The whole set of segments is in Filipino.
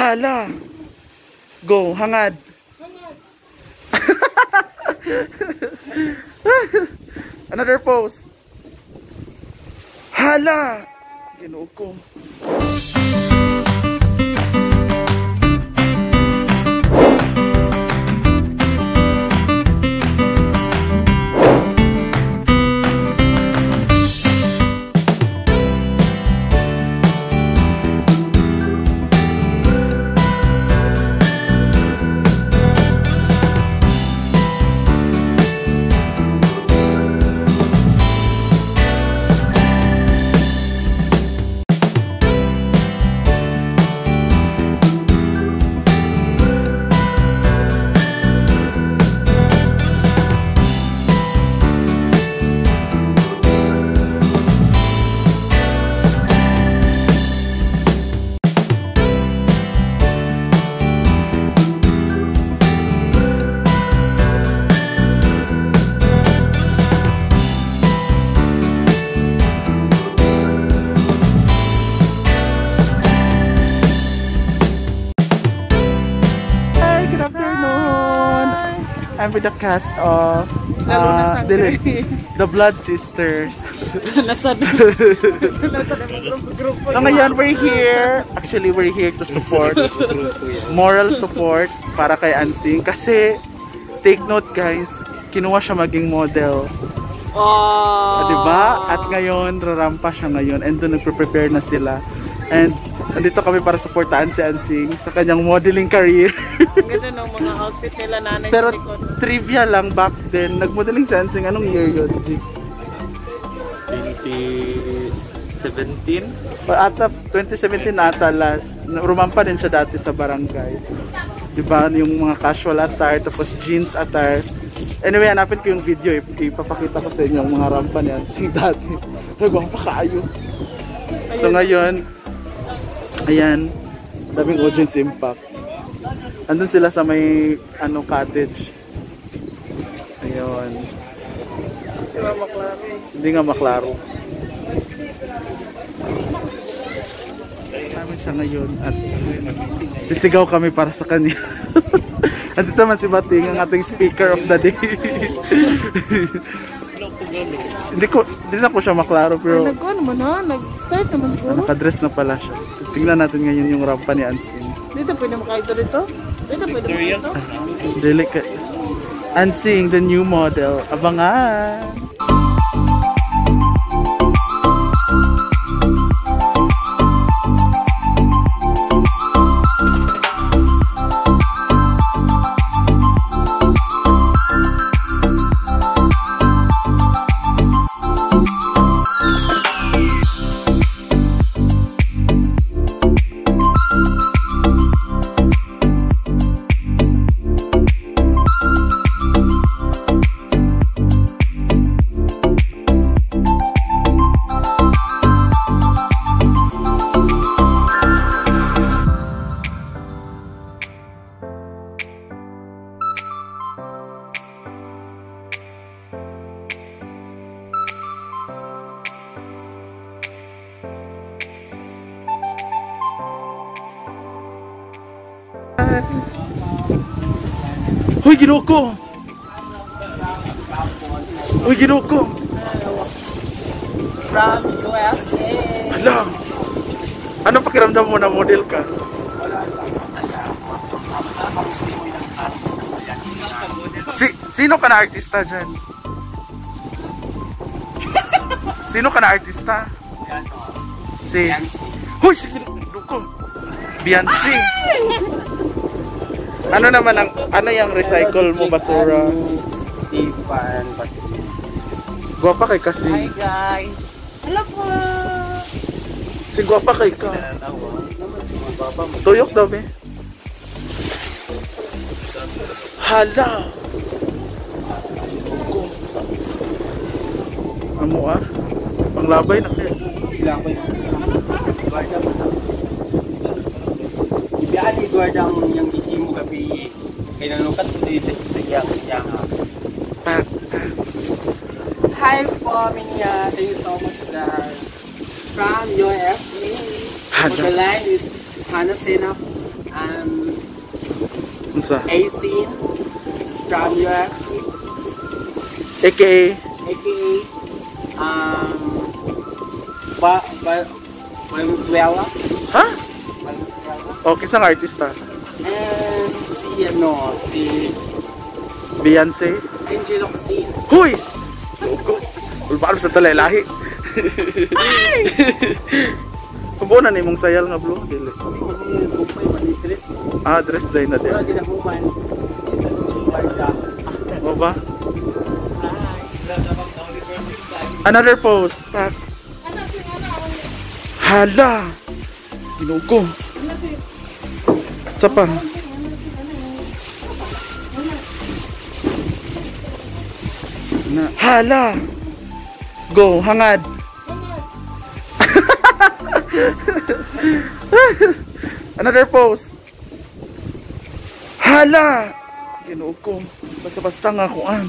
Hala. Go, hangad. Another pose. Hala. Ginoo ko. With the cast of uh, the, the Blood Sisters. So ngayon, we're here. Actually, we're here to support. Moral support para kay Ansing. Kasi, take note guys, kinuha siya maging model. Oh. Diba? At ngayon, rarampa siya ngayon. And doon nagpre-prepare na sila. And nandito kami para supportaan si Ansing sa kanyang modeling career. Ang ganda ng mga outfit nila nanay Pero trivia lang back then, nagmodeling si Ansing. Anong year yun? G? 2017 Ata 2017 ata last. Rumampa din siya dati sa barangay. 'Di ba? Yung mga casual attire tapos jeans attire. Anyway, hanapin ko yung video. ip- Ipapakita ko sa inyo ang mga rampa niyan. Si dati. Nagwang pa kaayo. So ngayon, ayan, daming audience impact. Andun sila sa may ano cottage. Ayun. Si Mama Clary. Hindi nga maklaro. Kami siya ngayon at sisigaw kami para sa kanya. at ito man si Bating, ang ating speaker of the day. hindi ko, hindi na ko siya maklaro pero ano naman na, nag-start naman siguro. nakadress na pala siya. Tingnan natin ngayon yung rampa ni Ansin. Dito pwede makaito dito. Dito pwede makaito. Delicate. Unsing the new model. Abangan! Hoy, ginoo ko! Hoy, ginoo ko! from USA Hala! Ano pakiramdam mo na model ka? Si, sino ka na artista dyan? Sino ka na artista? Si... Hoy, si ginoo ko! Beyonce! Ano naman ang ano yung recycle mo basura? Stefan Gwapa kay kasi. Hi guys Hello po. Si gwapa kay ka. Tuyok daw be. Hala. Amo ah. Panglabay na kaya. Ilang ko Ibiyaan ni Edward ang yung ihimo gabi kay nanukat sa siya siya Pat. Hi po Minya thank you so much guys from USA Hana. the line is Hana Sena um, Unsa? 18 from US, AKA aka um, ba, ba, Valenzuela. Ha? Valenzuela. Okay, isang artista. Si, ano, si Beyonce. Angelo C. Huy! Logo. Ulbaan sa talay lahi. Kubo na ni mong sayal nga bro. Dili. Ah, dress day na din. Wala ginahuman. O ba? Another pose. Pak. Hala! Ginugo. Sa pa. Na. Hala! Go, hangad. Another pose. Hala! Ginugo. Basta-basta nga kuan.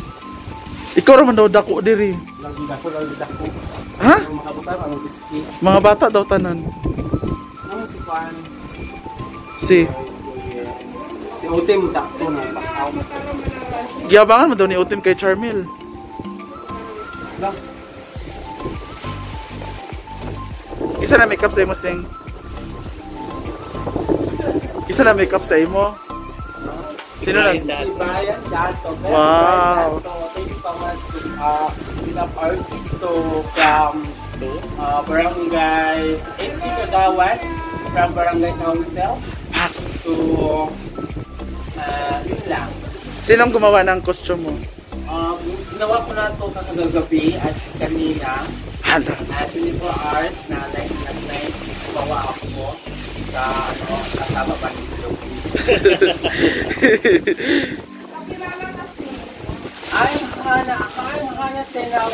Ikaw raman daw dako diri. Lagi dako, lagi dako. Ha? Ang makabutan, ang iski. Mga bata daw tanan. Ano si Juan? Si Si Utim, dakto na. Giyabangan mo daw ni Utim kay Charmel. Lang. Isa na makeup sa imo sing. Isa na makeup sa imo. Sino nag Si Brian Dato. Wow. Thank you so much. Uh, Pinap Artisto from uh, Barangay SC Kagawan from Barangay Council to uh, yun lang. Sinong gumawa ng costume mo? Um, ginawa ko na ito kakagabi at kanina Hala. at 24 hours na like at night bawa ako sa ano kasama pa ni Loki. I'm Hana, I'm Hana Senao,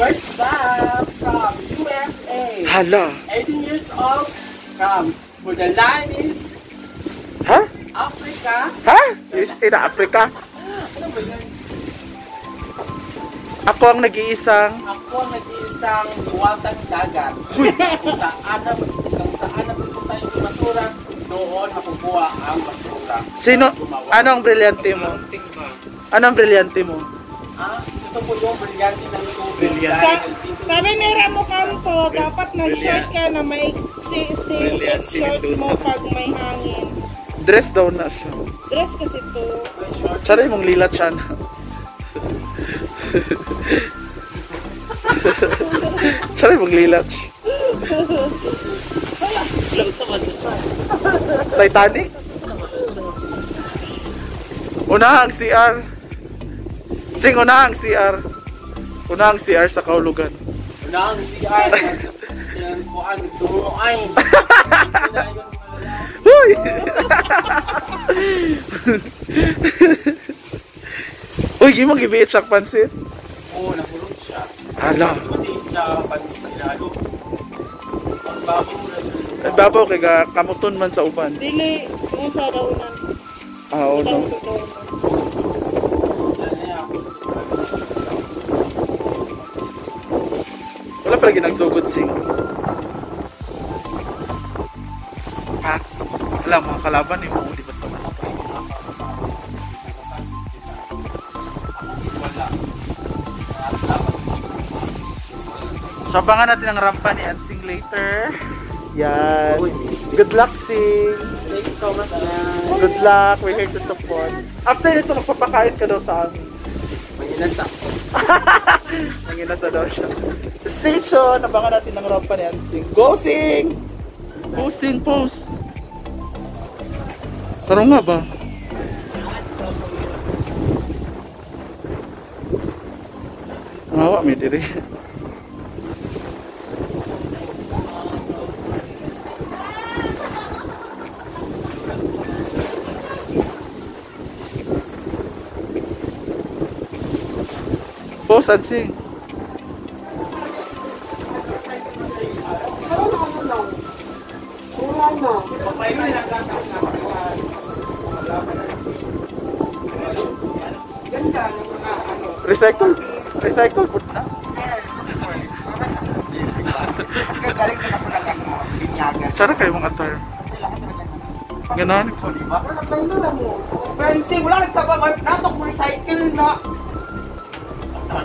works back from USA. Hala. 18 years old from for the line is Ha? Africa. Ha? Is in Africa? Ano ba yun? Ako ang nag-iisang Ako nag-iisang luwatang dagat. Kung saan na kung saan na pupunta yung basura, doon nakukuha ang basura. Sino? Ano ang brilyante mo? Ano ang brilyante mo? Ah, ito po yung brilyante ng tubig. Sabi ni Ramo Campo, dapat nag-short ka na may si, si short mo pag may hangin. Dress daw na siya. Dress kasi to. Tsara mong lilat siya na. Lilat siya. Titanic? Una ang CR. Sing una ang CR. Una ang CR sa kaulugan. Una ang CR. Yan po ang duruay. Uy, gimong gibiit siya pansit. Oo, nahulog siya. Hala. Hindi siya panis sa ilalo. Ang mo na siya. Ay, babaw kay ga kamuton man sa uban. Dili, kung sa daunan. Ah, oo no. Yan. Wala pala ginagsugod sing. Ha? Alam, mga kalaban eh, mo So, abangan natin ang rampa ni Ansing later. Yan. Good luck, Sing. Thank you so much, man. Good luck. We're here to support. After nito, magpapakain ka daw sa amin. Manginasa. Nanginasa daw siya. Station! Abangan natin ang rampa ni Ansing. Go, Sing! Go, Sing, pose! Taro nga ba? Ngawa, may diri. Pose, Ansing. Recycle. Recycle food na. Tsara kayo mga attire. Ganon? O, di ba? Wala na lang mo. Fencing, wala nagsabang. Natok mo recycle na. Ang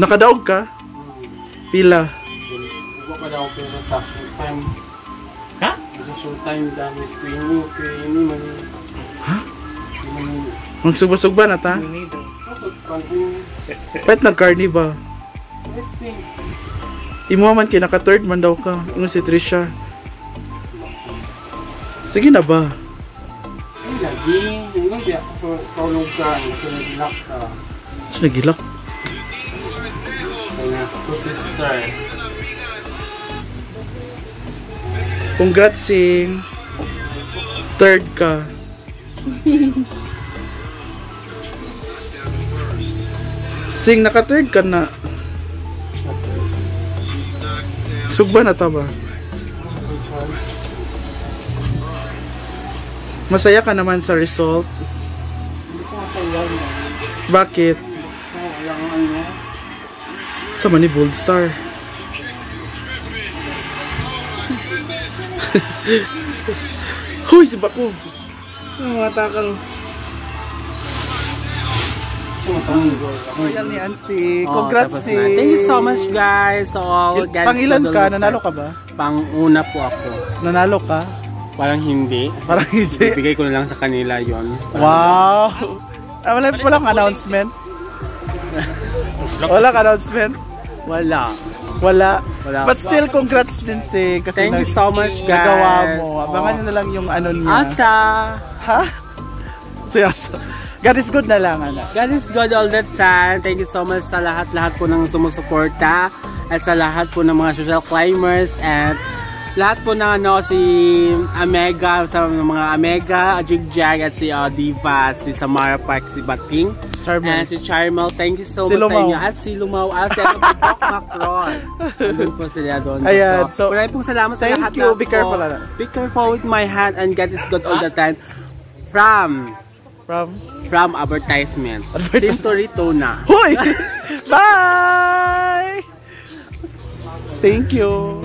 Nakadaog ka? Pila. Iba pa daw pero sa showtime. Ha? Sa showtime dami screen mo kay ini man. Ha? Man. Magsugba-sugba na ta? Pet nag-carni ba? everything. Imo man kay naka third man daw ka. Ingon si Trisha. Sige na ba? Ay lagi, ingon di ako sa kaulog ka, nakinagilak ka. Mas nagilak. Ko sister. Congrats sing. Third ka. sing naka third ka na. Sugba na ta ba? Masaya ka naman sa result. Hindi ko masaya na. Bakit? Basta walang ano. Sa ni Bold Star. Hoy, si Bako. Matakal. Ayan ni Ansi. Oh, Congrats si. Thank you so much guys. So all guys. Pangilan ka? Nanalo ka ba? Pang una po ako. Nanalo ka? Parang hindi. Parang hindi. Ibigay ko na lang sa kanila yon. Wow! Ah, wala walang announcement? Walang announcement? Wala. Wala. Wala. But still, congrats din si kasi Thank you so much, guys. nagawa mo. Abangan nyo na lang yung ano niya. Asa! Ha? Asa. God is good na lang, ano. God is good all the time. Thank you so much sa lahat-lahat po ng sumusuporta at sa lahat po ng mga social climbers and lahat po ng ano, si Amega, sa mga Amega, Jigjag at si uh, Diva at si Samara Park, si Bating. Charmel. And si Charmel, thank you so Si much sa inyo. At si Lumaw, at si ano, Doc Macron. Andun po sila doon. Ayan, so, maraming pong salamat sa thank lahat you. Be po. careful, ano. Be careful with my hand and God is good all the time. From From? from advertisement. Advertisement. Century Tuna. Hoy! Bye! Thank you.